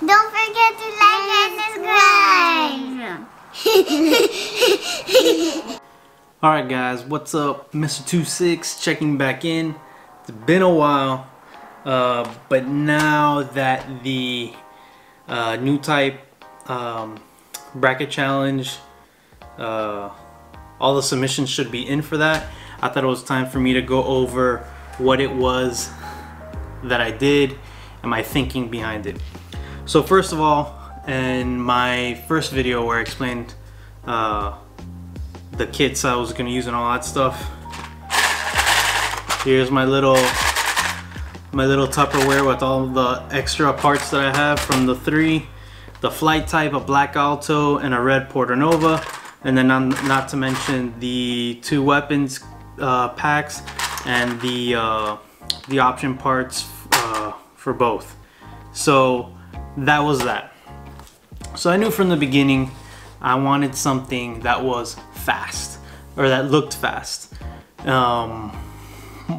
Don't forget to like and subscribe. Alright guys, what's up? Mr. 26 checking back in. It's been a while, uh, but now that the uh, NewType um, bracket challenge, uh, all the submissions should be in for that. I thought it was time for me to go over what it was that I did and my thinking behind it. So first of all, in my first video where I explained uh, the kits I was gonna use and all that stuff, here's my little my little Tupperware with all the extra parts that I have from the three the flight type, a black Alto, and a red Portanova. And then not, not to mention the two weapons uh, packs and the, uh, the option parts uh, for both. So that was that. So I knew from the beginning I wanted something that was fast or that looked fast. Um,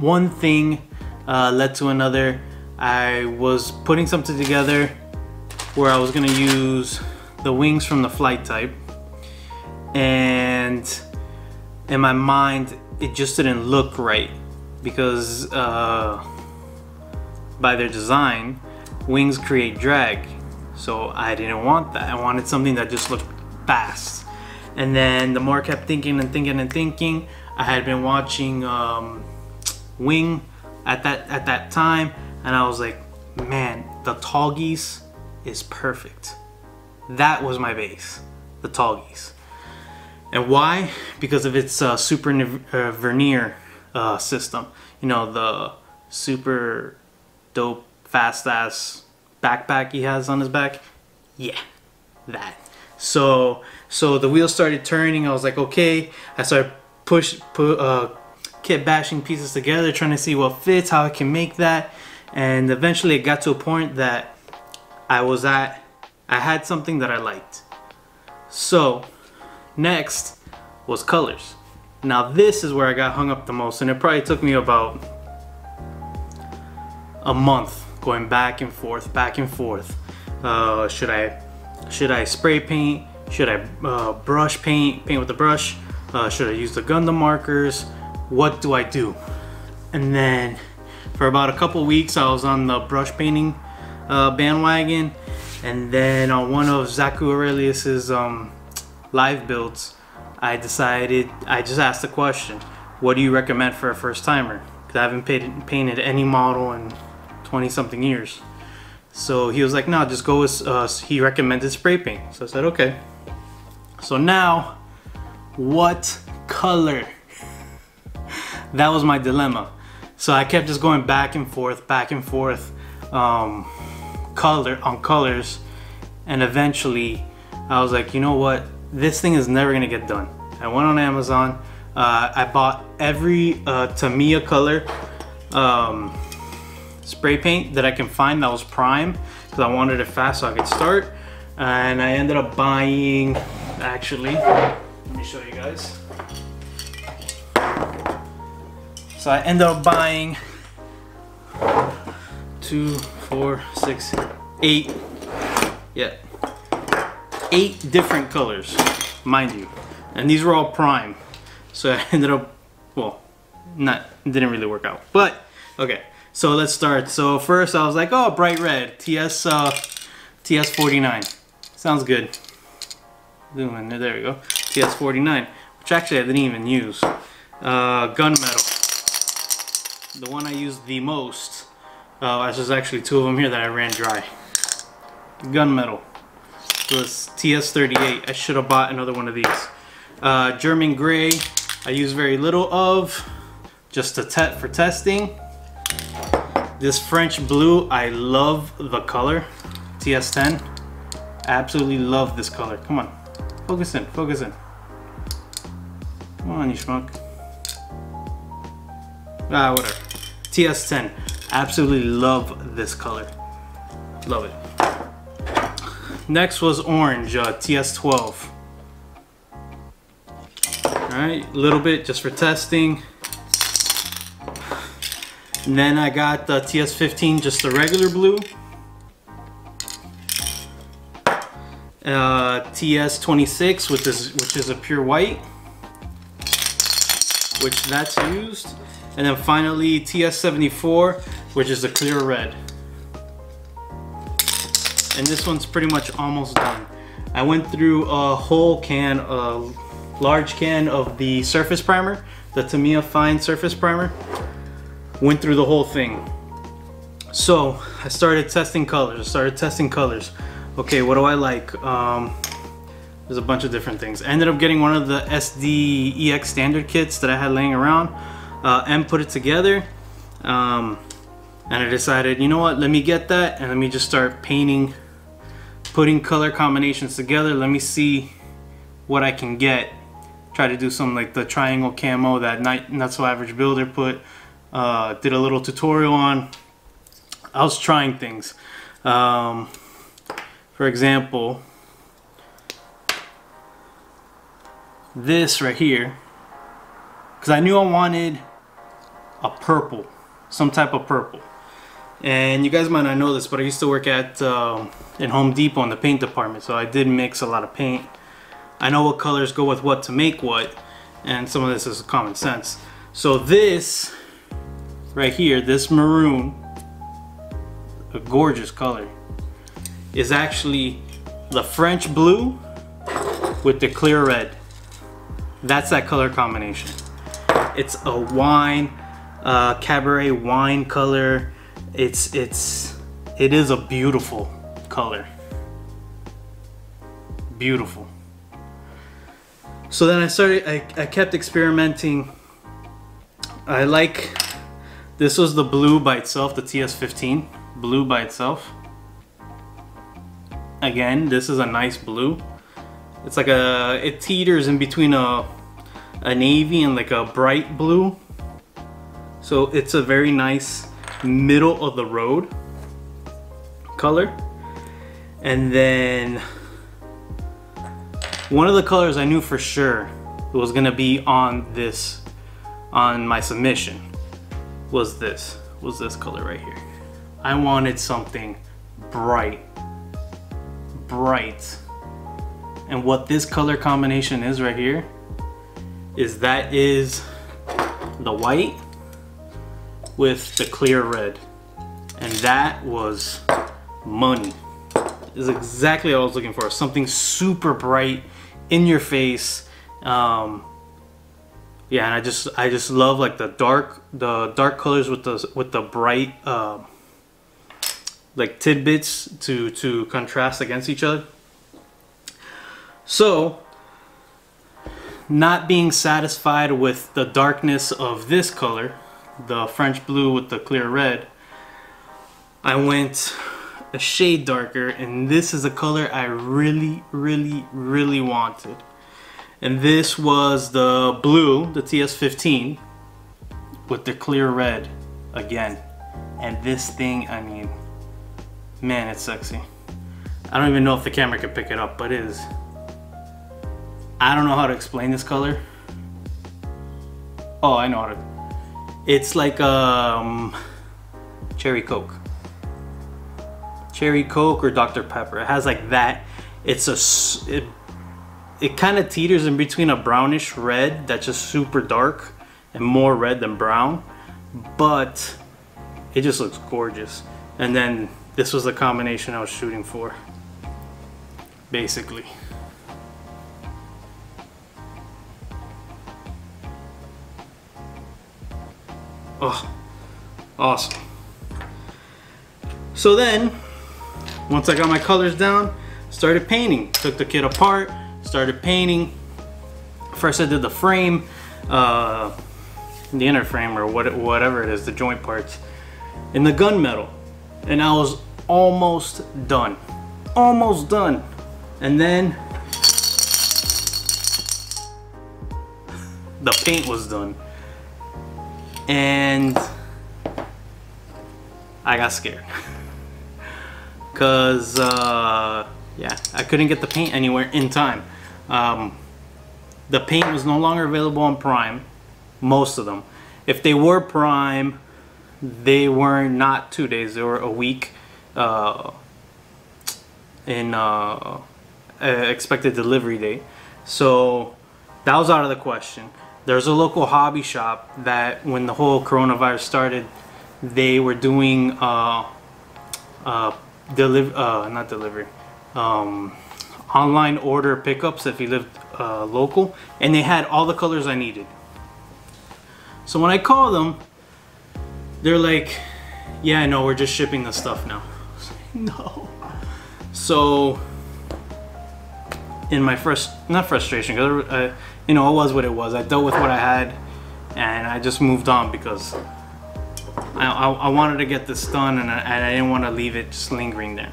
one thing uh, led to another. I was putting something together where I was gonna use the wings from the flight type and in my mind it just didn't look right because uh, by their design wings create drag so I didn't want that I wanted something that just looked fast and then the more I kept thinking and thinking and thinking I had been watching um, wing at that at that time and I was like man the Tallgeese is perfect. That was my base, the Tallgeese. And why? Because of its uh, super uh, uh, system. You know, the super dope, fast ass backpack he has on his back. Yeah, that. So, so the wheels started turning. I was like, okay. I started push, put, uh, kept bashing pieces together, trying to see what fits, how I can make that. And eventually it got to a point that I was at, I had something that I liked. So next was colors. Now this is where I got hung up the most and it probably took me about a month going back and forth, back and forth. Uh, should I should I spray paint? Should I uh, brush paint, paint with the brush? Uh, should I use the Gundam markers? What do I do? And then for about a couple weeks I was on the brush painting uh, bandwagon. And then on one of Zaku Aurelius's um, live builds, I decided, I just asked the question, what do you recommend for a first timer? Because I haven't painted, painted any model in 20 something years. So he was like, no, just go with, uh, he recommended spray paint. So I said, okay. So now, what color? that was my dilemma. So I kept just going back and forth, back and forth. Um, color on colors and eventually I was like you know what this thing is never gonna get done I went on Amazon uh, I bought every uh, Tamiya color um, spray paint that I can find that was prime because I wanted it fast so I could start and I ended up buying actually let me show you guys so I ended up buying two four, six, eight. Yeah. Eight different colors, mind you. And these were all prime. So I ended up, well, not, didn't really work out. But, okay. So let's start. So first I was like, oh, bright red. TS, uh, TS49. Sounds good. There, we go. TS49, which actually I didn't even use. Uh, gunmetal. The one I used the most uh, there's actually two of them here that I ran dry. Gunmetal. This TS38. I should have bought another one of these. Uh, German Gray. I use very little of. Just to te for testing. This French Blue. I love the color. TS10. Absolutely love this color. Come on. Focus in. Focus in. Come on, you schmuck. Ah, whatever. TS10. Absolutely love this color. Love it. Next was orange, uh, TS12. Alright, a little bit just for testing. And then I got the TS15, just the regular blue. uh, TS26, which is which is a pure white, which that's used, and then finally TS74, which is a clear red. And this one's pretty much almost done. I went through a whole can, a large can of the surface primer, the Tamiya Fine surface primer. Went through the whole thing. So I started testing colors. I started testing colors. Okay, what do I like? Um, there's a bunch of different things. I ended up getting one of the SD EX standard kits that I had laying around uh, and put it together. Um, and I decided, you know what, let me get that and let me just start painting, putting color combinations together. Let me see what I can get. Try to do some like the triangle camo that Night Not So Average Builder put, uh, did a little tutorial on. I was trying things. Um, for example, this right here, because I knew I wanted a purple, some type of purple. And you guys might not know this, but I used to work at um, in Home Depot in the paint department, so I did mix a lot of paint. I know what colors go with what to make what, and some of this is common sense. So this right here, this maroon, a gorgeous color, is actually the French blue with the clear red. That's that color combination. It's a wine, uh, cabaret wine color. It's, it's, it is a beautiful color. Beautiful. So then I started, I, I kept experimenting. I like, this was the blue by itself, the TS15, blue by itself. Again, this is a nice blue. It's like a, it teeters in between a, a navy and like a bright blue. So it's a very nice middle of the road color. And then one of the colors I knew for sure was gonna be on this, on my submission was this, was this color right here. I wanted something bright bright. And what this color combination is right here is that is the white with the clear red. And that was money. Is exactly what I was looking for. Something super bright in your face. Um, yeah, and I just I just love like the dark the dark colors with the with the bright uh, like tidbits to to contrast against each other. So, not being satisfied with the darkness of this color, the French blue with the clear red, I went a shade darker and this is a color I really, really, really wanted. And this was the blue, the TS15, with the clear red again. And this thing, I mean, Man, it's sexy. I don't even know if the camera can pick it up, but it is. I don't know how to explain this color. Oh, I know how to. It's like um, cherry coke. Cherry coke or Dr. Pepper. It has like that. It's a, it, it kind of teeters in between a brownish red that's just super dark and more red than brown, but it just looks gorgeous. And then this was the combination I was shooting for, basically. Oh, awesome. So then, once I got my colors down, started painting. Took the kit apart, started painting. First I did the frame, uh, the inner frame or what, whatever it is, the joint parts, in the gunmetal and I was almost done. Almost done. And then the paint was done. And I got scared. Cause uh, yeah, I couldn't get the paint anywhere in time. Um, the paint was no longer available on Prime, most of them. If they were Prime, they were not two days they were a week uh, in uh, expected delivery date. So that was out of the question. There's a local hobby shop that when the whole coronavirus started, they were doing uh, uh, deliver uh, not delivery, um, online order pickups if you lived uh, local, and they had all the colors I needed. So when I call them, they're like, "Yeah, no, we're just shipping the stuff now." No. So in my first not frustration because you know it was what it was i dealt with what i had and i just moved on because i, I, I wanted to get this done and I, and I didn't want to leave it just lingering there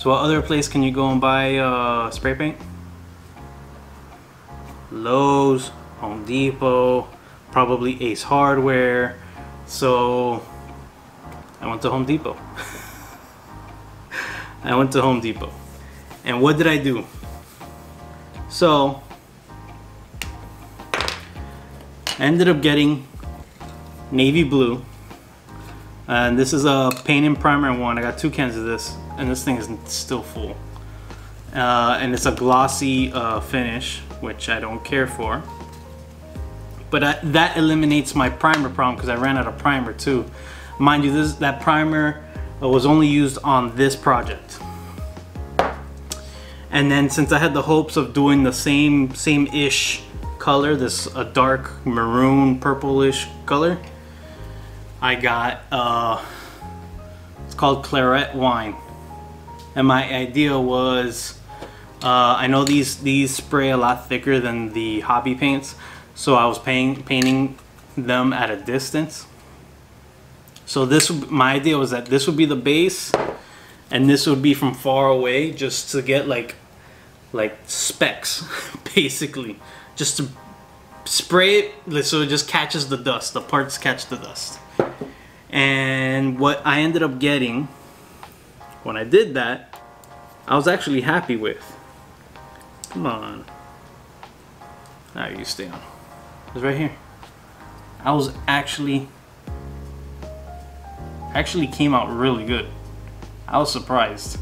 so what other place can you go and buy uh, spray paint? Lowes home depot probably ace hardware. So i went to home depot. I went to home depot. And what did i do? So I ended up getting navy blue. And this is a paint and primer one. I got two cans of this and this thing is still full. Uh, and it's a glossy uh, finish, which I don't care for. But that eliminates my primer problem because I ran out of primer too. Mind you, this that primer was only used on this project. And then since I had the hopes of doing the same same-ish color, this a dark maroon purplish color, I got uh, it's called claret wine. And my idea was uh, I know these these spray a lot thicker than the hobby paints, so I was paint, painting them at a distance. So this my idea was that this would be the base and this would be from far away just to get like like specks basically just to spray it so it just catches the dust the parts catch the dust and what I ended up getting when I did that I was actually happy with come on now you stay on it's right here I was actually actually came out really good I was surprised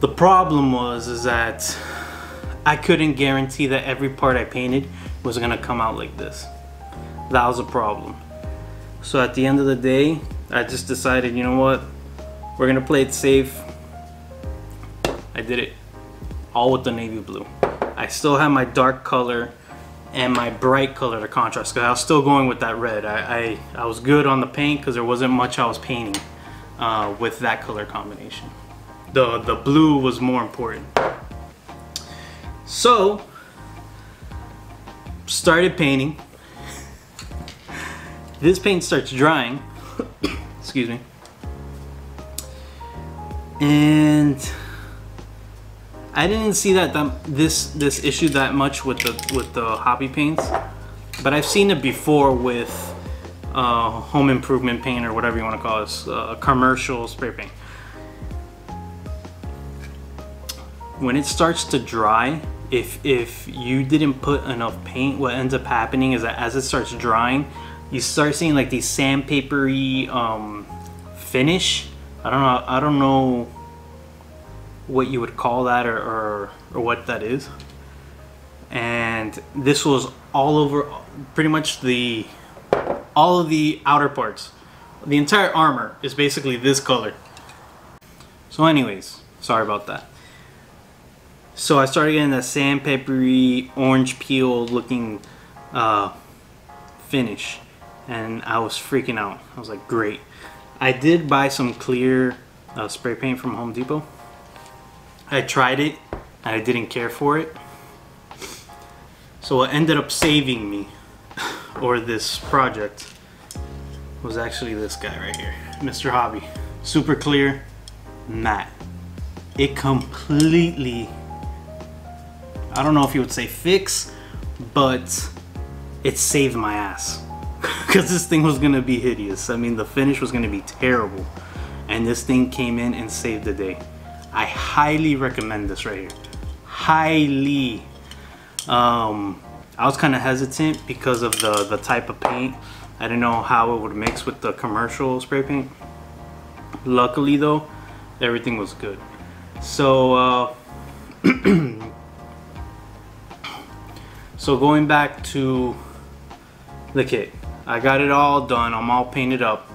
the problem was is that I couldn't guarantee that every part I painted was gonna come out like this. That was a problem. So at the end of the day, I just decided, you know what? We're gonna play it safe. I did it all with the navy blue. I still have my dark color and my bright color to contrast because I was still going with that red. I, I, I was good on the paint because there wasn't much I was painting uh, with that color combination the, the blue was more important. So, started painting. This paint starts drying. Excuse me. And I didn't see that, this this issue that much with the with the hobby paints, but I've seen it before with uh, home improvement paint or whatever you want to call it, uh, commercial spray paint. when it starts to dry, if if you didn't put enough paint, what ends up happening is that as it starts drying, you start seeing like these sandpapery um, finish. I don't know. I don't know what you would call that or, or, or what that is. And this was all over, pretty much the all of the outer parts. The entire armor is basically this color. So anyways, sorry about that. So I started getting that sandpapery, orange peel looking uh, finish. And I was freaking out. I was like, great. I did buy some clear uh, spray paint from Home Depot. I tried it and I didn't care for it. So what ended up saving me, or this project, was actually this guy right here. Mr. Hobby. Super clear, matte. It completely I don't know if you would say fix, but it saved my ass. Because this thing was gonna be hideous. I mean, the finish was gonna be terrible. And this thing came in and saved the day. I highly recommend this right here. Highly. Um, I was kind of hesitant because of the, the type of paint. I didn't know how it would mix with the commercial spray paint. Luckily though, everything was good. So, uh, so going back to the kit, I got it all done. I'm all painted up,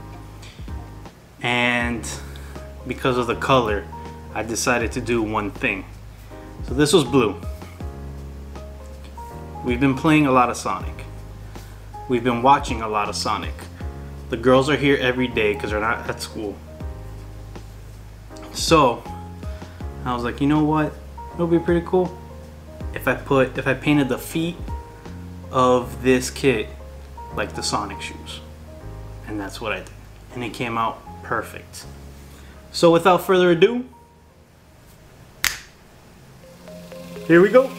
and because of the color, I decided to do one thing. So this was blue. We've been playing a lot of Sonic. We've been watching a lot of Sonic. The girls are here every day because they're not at school. So I was like, you know what? It would be pretty cool if I put if I painted the feet of this kit like the Sonic shoes. And that's what I did. And it came out perfect. So without further ado, here we go.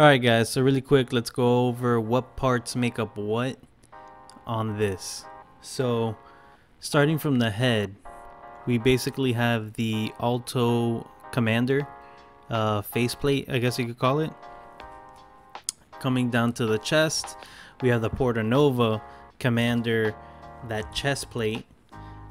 Alright guys, so really quick, let's go over what parts make up what on this. So, starting from the head, we basically have the Alto Commander uh, faceplate, I guess you could call it. Coming down to the chest, we have the Portanova Commander, that chest plate,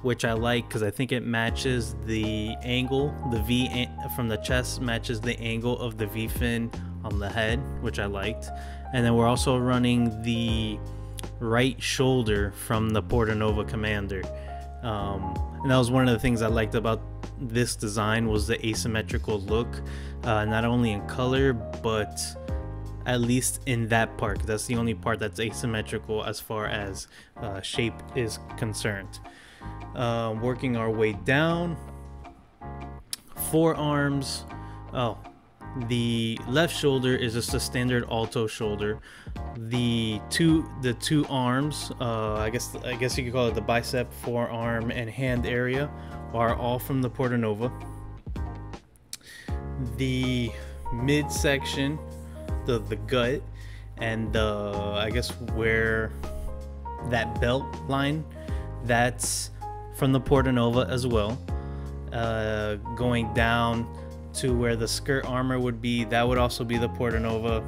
which I like because I think it matches the angle, the V from the chest matches the angle of the V fin on the head, which I liked. And then we're also running the right shoulder from the Portanova Commander. Um, and that was one of the things I liked about this design was the asymmetrical look, uh, not only in color, but at least in that part. That's the only part that's asymmetrical as far as uh, shape is concerned. Uh, working our way down, forearms. Oh, the left shoulder is just a standard alto shoulder. The two the two arms, uh, I guess I guess you could call it the bicep, forearm, and hand area, are all from the Portanova. The midsection, the the gut, and the I guess where that belt line, that's from the Portanova as well. Uh, going down to where the skirt armor would be, that would also be the Portanova.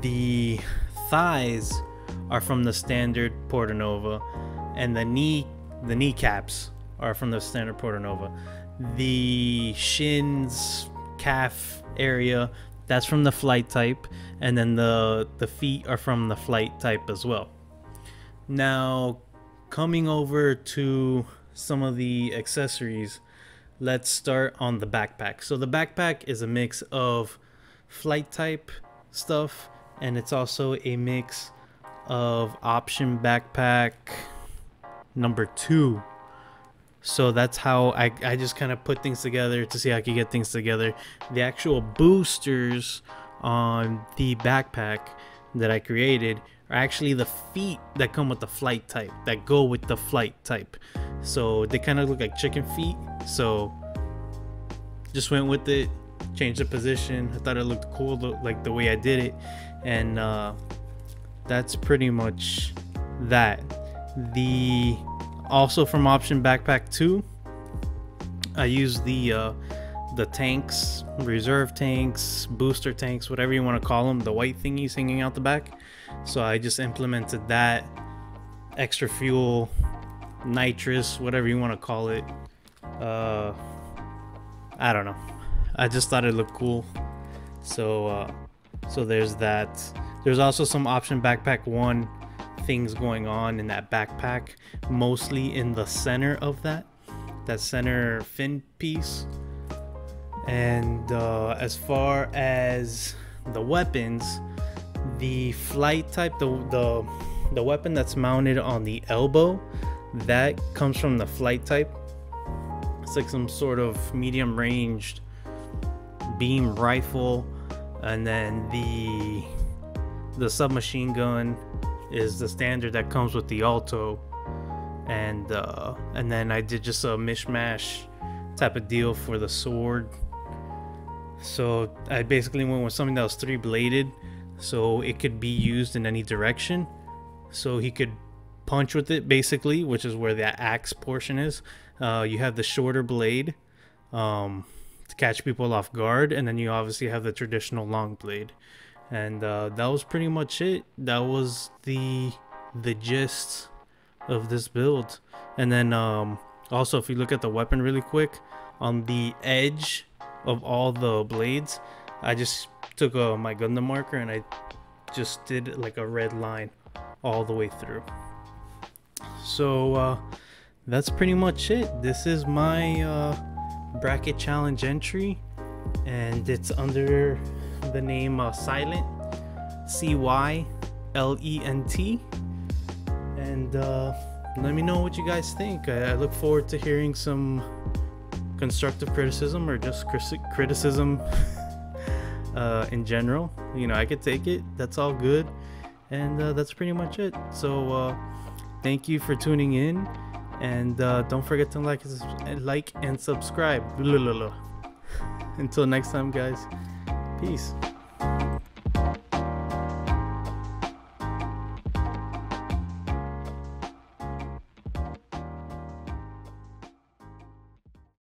The thighs are from the standard Portanova, and the knee the kneecaps are from the standard Portanova. The shins, calf area, that's from the flight type, and then the the feet are from the flight type as well. Now, coming over to some of the accessories, let's start on the backpack. So the backpack is a mix of flight type stuff, and it's also a mix of option backpack number two. So that's how I, I just kind of put things together to see how I could get things together. The actual boosters on the backpack that I created are actually the feet that come with the flight type, that go with the flight type. So they kind of look like chicken feet. So just went with it, changed the position. I thought it looked cool, like the way I did it. And uh, that's pretty much that. The also from option backpack 2 i use the uh, the tanks reserve tanks booster tanks whatever you want to call them the white thingies hanging out the back so i just implemented that extra fuel nitrous whatever you want to call it uh i don't know i just thought it looked cool so uh so there's that there's also some option backpack one things going on in that backpack, mostly in the center of that, that center fin piece. And uh, as far as the weapons, the flight type, the, the the weapon that's mounted on the elbow, that comes from the flight type. Like some sort of medium ranged beam rifle, and then the the submachine gun is the standard that comes with the alto. And uh, and then I did just a mishmash type of deal for the sword. So I basically went with something that was three bladed so it could be used in any direction. So he could punch with it basically which is where the axe portion is. Uh, you have the shorter blade um, to catch people off guard and then you obviously have the traditional long blade. And uh, that was pretty much it. That was the the gist of this build. And then um, also if you look at the weapon really quick on the edge of all the blades I just took uh, my Gundam marker and I just did like a red line all the way through so uh, that's pretty much it this is my uh, bracket challenge entry and it's under the name uh, Cylent, C Y L E N T. And uh, let me know what you guys think. I, I look forward to hearing some constructive criticism or just criticism uh, in general. You know, I could take it. That's all good. And uh, that's pretty much it. So, uh, thank you for tuning in. And uh, don't forget to like, like and subscribe. Until next time, guys. Peace.